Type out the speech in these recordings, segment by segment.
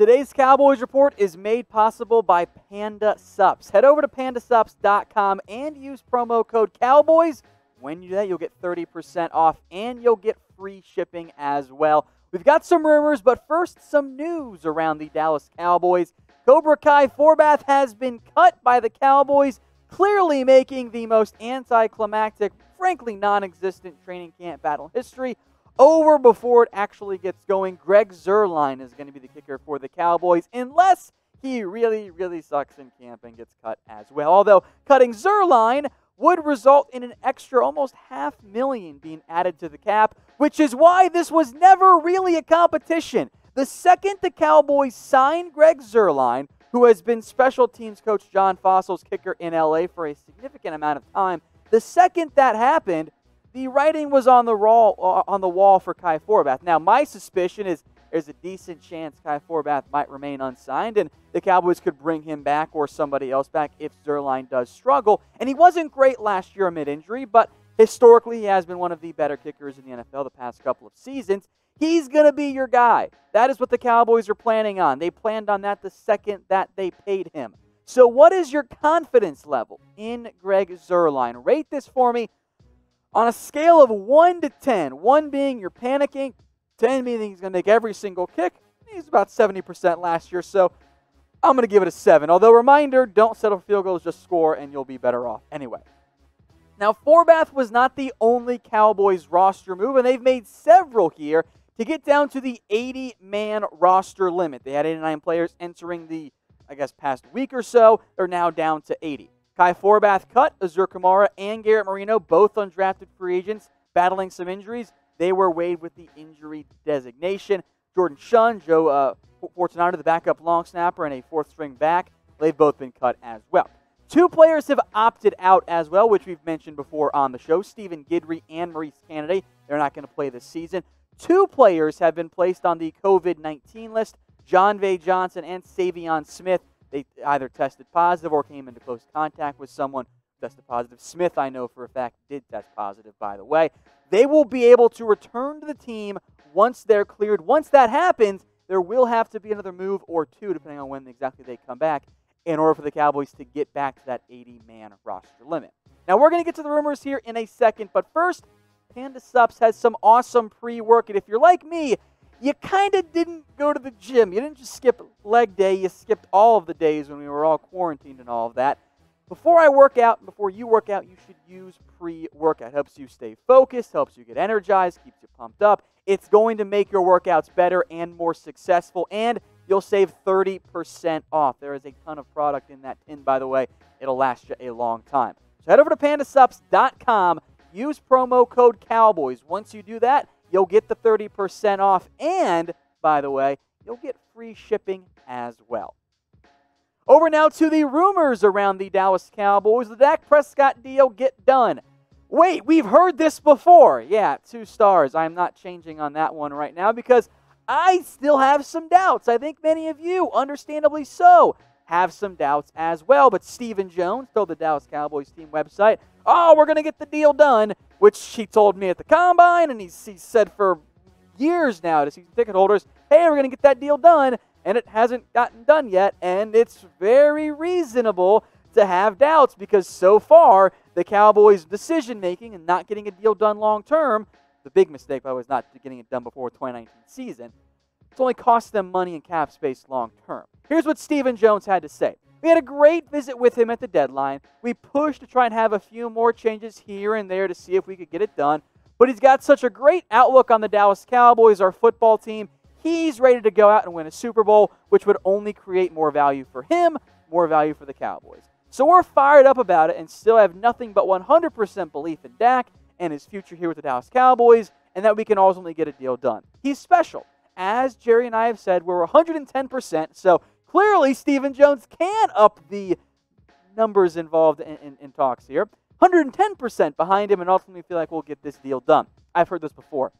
Today's Cowboys report is made possible by Panda Supps. Head over to pandasupps.com and use promo code Cowboys. When you do that, you'll get 30% off and you'll get free shipping as well. We've got some rumors, but first, some news around the Dallas Cowboys. Cobra Kai Forbath has been cut by the Cowboys, clearly making the most anticlimactic, frankly non existent training camp battle history over before it actually gets going. Greg Zuerlein is going to be the kicker for the Cowboys, unless he really, really sucks in camp and gets cut as well. Although cutting Zuerlein would result in an extra almost half million being added to the cap, which is why this was never really a competition. The second the Cowboys signed Greg Zuerlein, who has been special teams coach John Fassel's kicker in LA for a significant amount of time, the second that happened, the writing was on the wall uh, on the wall for Kai Forbath. Now, my suspicion is there's a decent chance Kai Forbath might remain unsigned, and the Cowboys could bring him back or somebody else back if Zuerlein does struggle. And he wasn't great last year amid injury, but historically he has been one of the better kickers in the NFL the past couple of seasons. He's going to be your guy. That is what the Cowboys are planning on. They planned on that the second that they paid him. So, what is your confidence level in Greg Zuerlein? Rate this for me on a scale of 1 to 10, 1 being you're panicking, 10 meaning he's going to make every single kick. He's about 70% last year, so I'm going to give it a 7. Although, reminder don't settle for field goals, just score, and you'll be better off anyway. Now, Forbath was not the only Cowboys roster move, and they've made several here to get down to the 80 man roster limit. They had 89 players entering the, I guess, past week or so. They're now down to 80. Kai Forbath cut, Azur Kamara and Garrett Marino, both undrafted free agents, battling some injuries. They were waived with the injury designation. Jordan Chunn, Joe uh, Fortunato, the backup long snapper, and a fourth string back, they've both been cut as well. Two players have opted out as well, which we've mentioned before on the show Stephen Guidry and Maurice Canady. They're not going to play this season. Two players have been placed on the COVID 19 list Jon'Vea Johnson and Savion Smith they either tested positive or came into close contact with someone tested positive. Smith, I know for a fact, did test positive, by the way. They will be able to return to the team once they're cleared. Once that happens, there will have to be another move or two, depending on when exactly they come back, in order for the Cowboys to get back to that 80 man roster limit. Now, we're going to get to the rumors here in a second, but first, Panda Supps has some awesome pre work. And if you're like me, you kind of didn't go to the gym. You didn't just skip leg day, you skipped all of the days when we were all quarantined and all of that. Before I work out, before you work out, you should use pre workout. Helps you stay focused, helps you get energized, keeps you pumped up. It's going to make your workouts better and more successful, and you'll save 30% off. There is a ton of product in that tin, by the way. It'll last you a long time. So head over to pandasupps.com, use promo code Cowboys. Once you do that, you'll get the 30% off. And, by the way, you'll get free shipping as well. Over now to the rumors around the Dallas Cowboys. The Dak Prescott deal get done. Wait, we've heard this before. Yeah, two stars. I'm not changing on that one right now because I still have some doubts. I think many of you, understandably so, have some doubts as well. But Stephen Jones told the Dallas Cowboys team website, oh, we're going to get the deal done which he told me at the combine, and he's, he said for years now to season ticket holders, hey, we're going to get that deal done, and it hasn't gotten done yet, and it's very reasonable to have doubts because so far the Cowboys' decision making and not getting a deal done long term, the big mistake by was not getting it done before 2019 season, it's only cost them money and cap space long term. Here's what Stephen Jones had to say. We had a great visit with him at the deadline. We pushed to try and have a few more changes here and there to see if we could get it done. But he's got such a great outlook on the Dallas Cowboys, our football team. He's ready to go out and win a Super Bowl, which would only create more value for him, more value for the Cowboys. So we're fired up about it and still have nothing but 100% belief in Dak and his future here with the Dallas Cowboys, and that we can ultimately get a deal done. He's special. As Jerry and I have said, we're 110%, so Clearly, Stephen Jones can up the numbers involved in, in, in talks here. 110% behind him, and ultimately feel like we'll get this deal done. I've heard this before.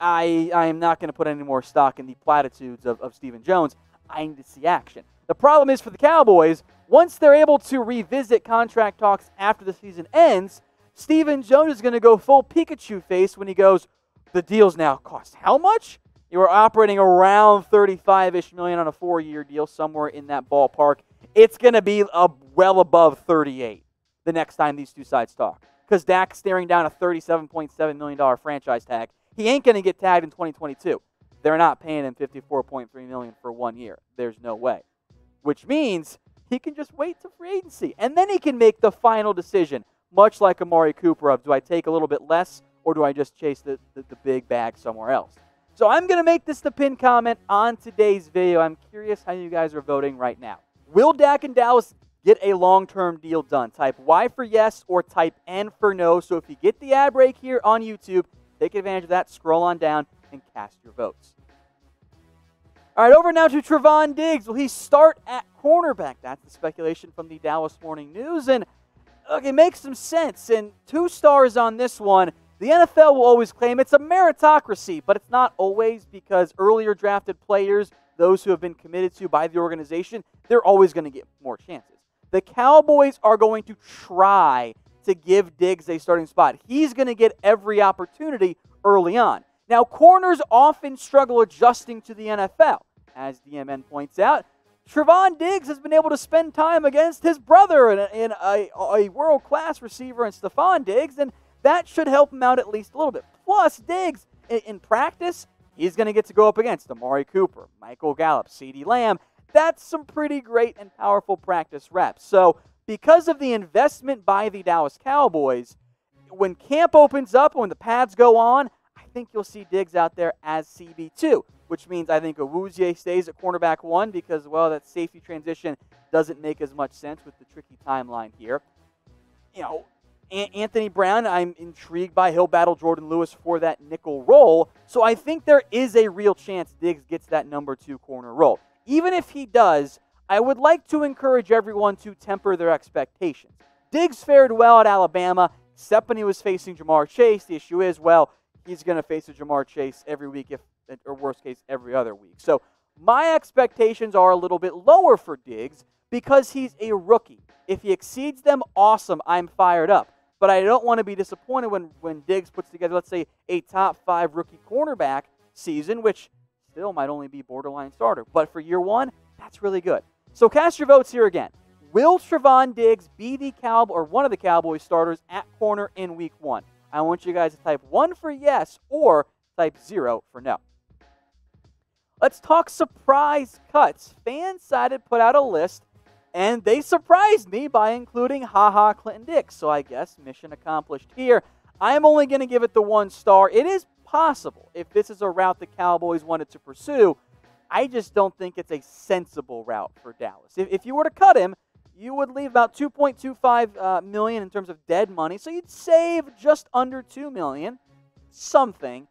I, I am not going to put any more stock in the platitudes of, of Stephen Jones. I need to see action. The problem is for the Cowboys, once they're able to revisit contract talks after the season ends, Stephen Jones is going to go full Pikachu face when he goes, the deals now cost how much? You were operating around 35-ish million on a four-year deal, somewhere in that ballpark. It's going to be a, well above 38 the next time these two sides talk. Because Dak's staring down a $37.7 million franchise tag. He ain't going to get tagged in 2022. They're not paying him 54.3 million for one year. There's no way. Which means he can just wait to free agency, and then he can make the final decision, much like Amari Cooper of do I take a little bit less or do I just chase the, the, the big bag somewhere else? So I'm going to make this the pin comment on today's video. I'm curious how you guys are voting right now. Will Dak and Dallas get a long-term deal done? Type Y for yes or type N for no. So if you get the ad break here on YouTube, take advantage of that, scroll on down, and cast your votes. All right, over now to Trevon Diggs. Will he start at cornerback? That's the speculation from the Dallas Morning News. And look, it makes some sense. And two stars on this one. The NFL will always claim it's a meritocracy, but it's not always because earlier drafted players, those who have been committed to by the organization, they're always going to get more chances. The Cowboys are going to try to give Diggs a starting spot. He's going to get every opportunity early on. Now, corners often struggle adjusting to the NFL. As DMN points out, Trevon Diggs has been able to spend time against his brother and, and a, a world class receiver in Stefon Diggs, and that should help him out at least a little bit. Plus, Diggs, in, practice, he's going to get to go up against Amari Cooper, Michael Gallup, CeeDee Lamb. That's some pretty great and powerful practice reps. So, because of the investment by the Dallas Cowboys, when camp opens up, when the pads go on, I think you'll see Diggs out there as CB2, which means I think Awuzie stays at cornerback one because, well, that safety transition doesn't make as much sense with the tricky timeline here. You know, Anthony Brown, I'm intrigued by. He'll battle Jourdan Lewis for that nickel role. So I think there is a real chance Diggs gets that number two corner role. Even if he does, I would like to encourage everyone to temper their expectations. Diggs fared well at Alabama, except when he was facing Ja'Marr Chase. The issue is, well, he's going to face a Ja'Marr Chase every week, if or worst case, every other week. So my expectations are a little bit lower for Diggs because he's a rookie. If he exceeds them, awesome. I'm fired up. But I don't want to be disappointed when, when Diggs puts together, let's say, a top five rookie cornerback season, which still might only be borderline starter. But for year one, that's really good. So cast your votes here again. Will Trevon Diggs be the Cowboy or one of the Cowboys starters at corner in week one? I want you guys to type 1 for yes or type 0 for no. Let's talk surprise cuts. Fansided put out a list, and they surprised me by including Ha Ha Clinton Dix. So I guess mission accomplished here. I'm only going to give it the one star. It is possible if this is a route the Cowboys wanted to pursue. I just don't think it's a sensible route for Dallas. If, if you were to cut him, you would leave about 2.25 uh, million in terms of dead money. So you'd save just under 2 million, something.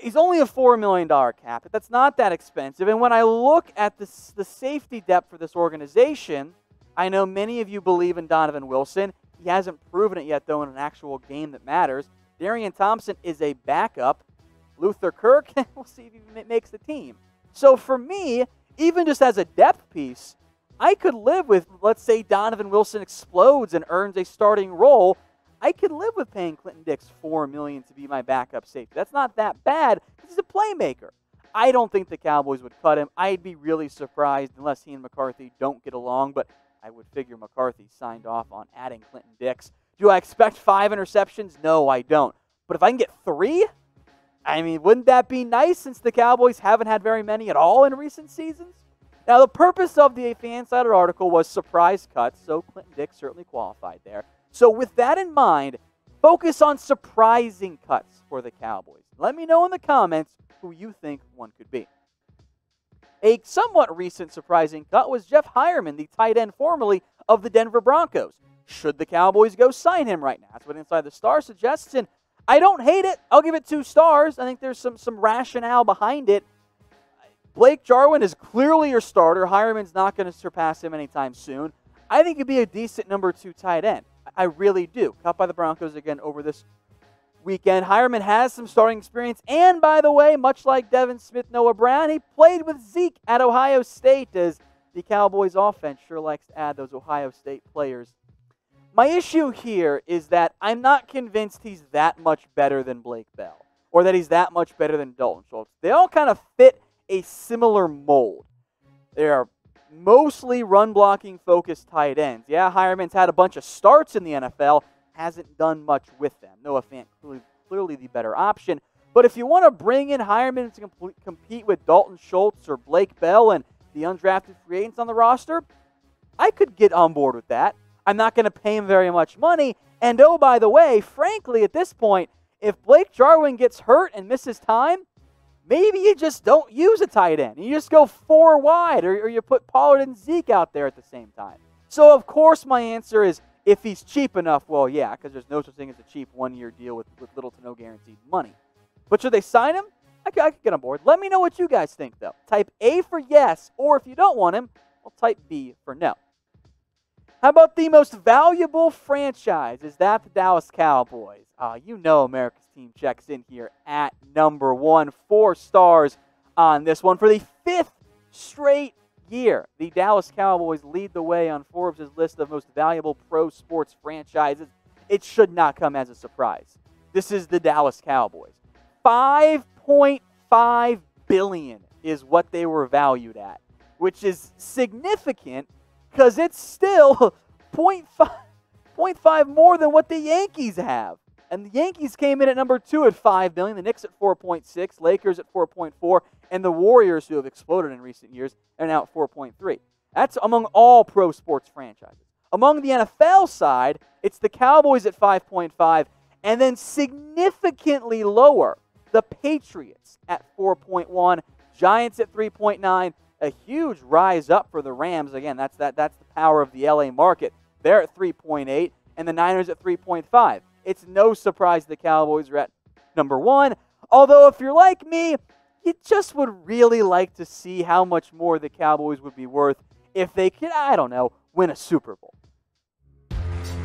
He's only a $4 million cap. That's not that expensive. And when I look at this, the safety depth for this organization, I know many of you believe in Donovan Wilson. He hasn't proven it yet, though, in an actual game that matters. Darian Thompson is a backup. Luther Kirk, we'll see if he makes the team. So for me, even just as a depth piece, I could live with, let's say Donovan Wilson explodes and earns a starting role. I could live with paying Clinton Dix four million to be my backup safety. That's not that bad. He's a playmaker. I don't think the Cowboys would cut him. I'd be really surprised unless he and McCarthy don't get along, but I would figure McCarthy signed off on adding Clinton Dix. Do I expect five interceptions? No, I don't. But if I can get three, I mean, wouldn't that be nice since the Cowboys haven't had very many at all in recent seasons? Now, the purpose of the Fansided article was surprise cuts, so Clinton Dix certainly qualified there. So, with that in mind, focus on surprising cuts for the Cowboys. Let me know in the comments who you think one could be. A somewhat recent surprising cut was Jeff Heuerman, the tight end formerly of the Denver Broncos. Should the Cowboys go sign him right now? That's what Inside the Star suggests, and I don't hate it. I'll give it two stars. I think there's some some rationale behind it. Blake Jarwin is clearly your starter. Heuerman's not going to surpass him anytime soon. I think he'd be a decent number two tight end. I really do. Cut by the Broncos again over this weekend. Heuerman has some starting experience. And by the way, much like Devin Smith, Noah Brown, he played with Zeke at Ohio State as the Cowboys offense sure likes to add those Ohio State players. My issue here is that I'm not convinced he's that much better than Blake Bell. or that he's that much better than Dalton Schultz. They all kind of fit a similar mold. They are mostly run blocking focused tight ends. Yeah, Heuerman's had a bunch of starts in the NFL, hasn't done much with them. Noah Fant clearly, the better option. But if you want to bring in Heuerman to comp- compete with Dalton Schultz or Blake Bell and the undrafted free agents on the roster, I could get on board with that. I'm not going to pay him very much money. And oh, by the way, frankly, at this point, if Blake Jarwin gets hurt and misses time, maybe you just don't use a tight end. You just go four wide, or, or you put Pollard and Zeke out there at the same time. So, of course, my answer is if he's cheap enough, well, yeah, because there's no such thing as a cheap one year deal with, with little to no guaranteed money. But should they sign him? I could, I could get on board. Let me know what you guys think, though. Type A for yes, or if you don't want him, I'll type B for no. How about the most valuable franchise? Is that the Dallas Cowboys? Uh, you know America's team checks in here at number one. Four stars on this one. For the fifth straight year, the Dallas Cowboys lead the way on Forbes' list of most valuable pro sports franchises. It should not come as a surprise. This is the Dallas Cowboys. 5.5 billion is what they were valued at, which is significant because it's still 0.5, 0.5 more than what the Yankees have. And the Yankees came in at number two at five million, the Knicks at 4.6, Lakers at 4.4, and the Warriors, who have exploded in recent years, are now at 4.3. That's among all pro sports franchises. Among the NFL side, it's the Cowboys at 5.5, and then significantly lower, the Patriots at 4.1, Giants at 3.9, a huge rise up for the Rams. Again, that's that that's the power of the LA market. They're at 3.8 and the Niners at 3.5. It's no surprise the Cowboys are at number 1. Although if you're like me, you just would really like to see how much more the Cowboys would be worth if they could, I don't know, win a Super Bowl.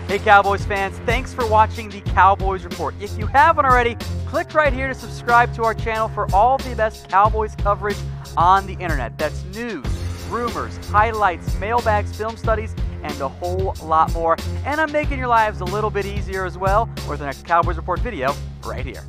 Hey, Cowboys fans, thanks for watching the Cowboys Report. If you haven't already, click right here to subscribe to our channel for all the best Cowboys coverage on the internet. That's news, rumors, highlights, mailbags, film studies, and a whole lot more. And I'm making your lives a little bit easier as well with the next Cowboys Report video right here.